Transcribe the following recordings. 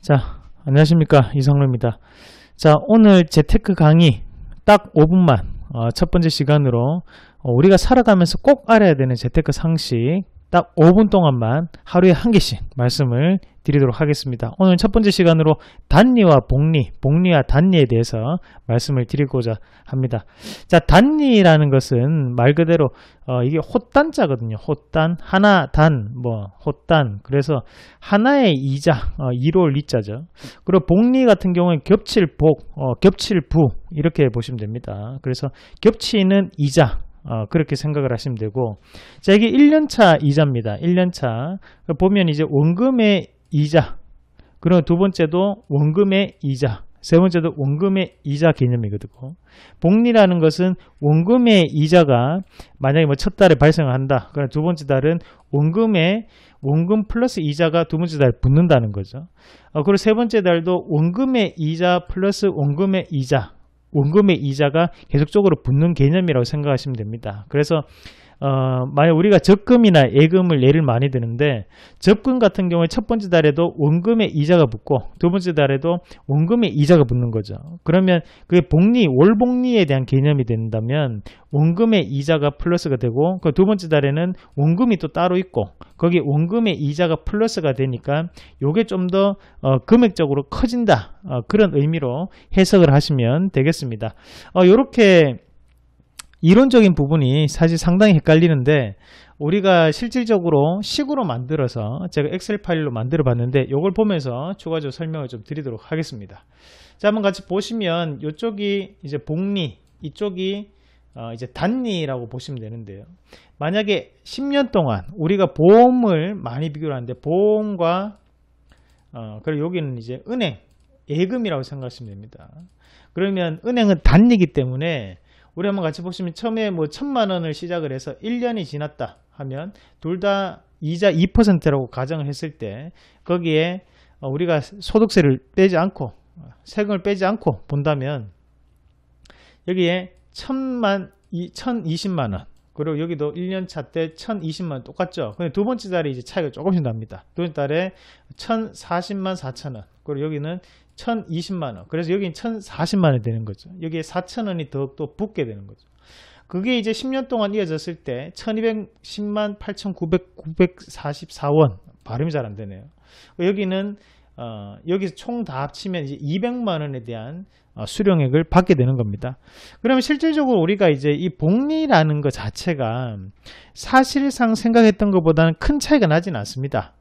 자, 안녕하십니까. 이성로입니다. 자, 오늘 재테크 강의 딱 5분만, 어, 첫 번째 시간으로 어, 우리가 살아가면서 꼭 알아야 되는 재테크 상식 딱 5분 동안만 하루에 한 개씩 말씀을 드리도록 하겠습니다. 오늘 첫 번째 시간으로 단리와 복리, 복리와 단리에 대해서 말씀을 드리고자 합니다. 자, 단리라는 것은 말 그대로 어, 이게 호단자거든요. 호단, 하나, 단, 뭐 호단. 그래서 하나의 이자, 어, 1월 리자죠. 그리고 복리 같은 경우는 겹칠 복, 어, 겹칠 부 이렇게 보시면 됩니다. 그래서 겹치는 이자, 어, 그렇게 생각을 하시면 되고 자 이게 1년차 이자입니다. 1년차 보면 이제 원금의 이자 그리고 두 번째도 원금의 이자 세 번째도 원금의 이자 개념이거든요. 복리라는 것은 원금의 이자가 만약에 뭐 첫 달에 발생을 한다. 그럼 두 번째 달은 원금의 원금 플러스 이자가 두 번째 달에 붙는다는 거죠. 어, 그리고 세 번째 달도 원금의 이자 플러스 원금의 이자 원금의 이자가 계속적으로 붙는 개념이라고 생각하시면 됩니다. 그래서 어, 만약 우리가 적금이나 예금을 예를 많이 드는데 적금 같은 경우에 첫 번째 달에도 원금의 이자가 붙고 두 번째 달에도 원금의 이자가 붙는 거죠. 그러면 그게 복리, 월복리에 대한 개념이 된다면 원금의 이자가 플러스가 되고 그 두 번째 달에는 원금이 또 따로 있고 거기 원금의 이자가 플러스가 되니까 요게 좀더 어, 금액적으로 커진다 어, 그런 의미로 해석을 하시면 되겠습니다. 어, 요렇게 이론적인 부분이 사실 상당히 헷갈리는데 우리가 실질적으로 식으로 만들어서 제가 엑셀 파일로 만들어 봤는데 이걸 보면서 추가적으로 설명을 좀 드리도록 하겠습니다. 자, 한번 같이 보시면 이쪽이 이제 복리, 이쪽이 어 이제 단리라고 보시면 되는데요. 만약에 10년 동안 우리가 보험을 많이 비교를 하는데 보험과 어 그리고 여기는 이제 은행, 예금이라고 생각하시면 됩니다. 그러면 은행은 단리기 때문에 우리 한번 같이 보시면 처음에 뭐 천만 원을 시작을 해서 1년이 지났다 하면 둘 다 이자 2%라고 가정을 했을 때 거기에 어, 우리가 소득세를 빼지 않고 세금을 빼지 않고 본다면 여기에 천만 1020만 원 그리고 여기도 1년차 때 1020만 똑같죠. 근데 두 번째 달에 이제 차이가 조금씩 납니다. 두 번째 달에 1040만 4천 원. 그리고 여기는 1020만 원. 그래서 여기는 1040만 원이 되는 거죠. 여기에 4천 원이 더욱더 붙게 되는 거죠. 그게 이제 10년 동안 이어졌을 때 1210만 8944원. 발음이 잘 안 되네요. 여기는 어, 여기서 총 다 합치면 이제 200만 원에 대한 어, 수령액을 받게 되는 겁니다. 그러면 실질적으로 우리가 이제 이 복리라는 것 자체가 사실상 생각했던 것보다는 큰 차이가 나지는 않습니다.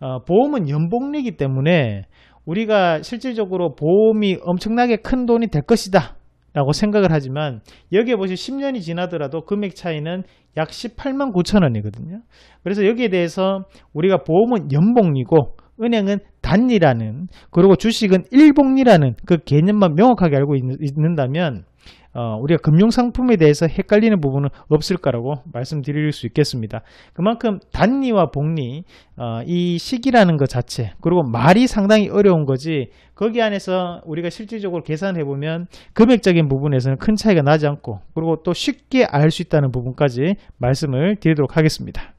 어, 보험은 연복리이기 때문에 우리가 실질적으로 보험이 엄청나게 큰 돈이 될 것이다 라고 생각을 하지만 여기에 보시 10년이 지나더라도 금액 차이는 약 18만 9천 원이거든요. 그래서 여기에 대해서 우리가 보험은 연복리고 은행은 단리라는 그리고 주식은 일복리라는 그 개념만 명확하게 알고 있 는다면 어, 우리가 금융상품에 대해서 헷갈리는 부분은 없을 거라고 말씀드릴 수 있겠습니다. 그만큼 단리와 복리 어, 이 시기라는 것 자체 그리고 말이 상당히 어려운 거지 거기 안에서 우리가 실질적으로 계산해 보면 금액적인 부분에서는 큰 차이가 나지 않고 그리고 또 쉽게 알 수 있다는 부분까지 말씀을 드리도록 하겠습니다.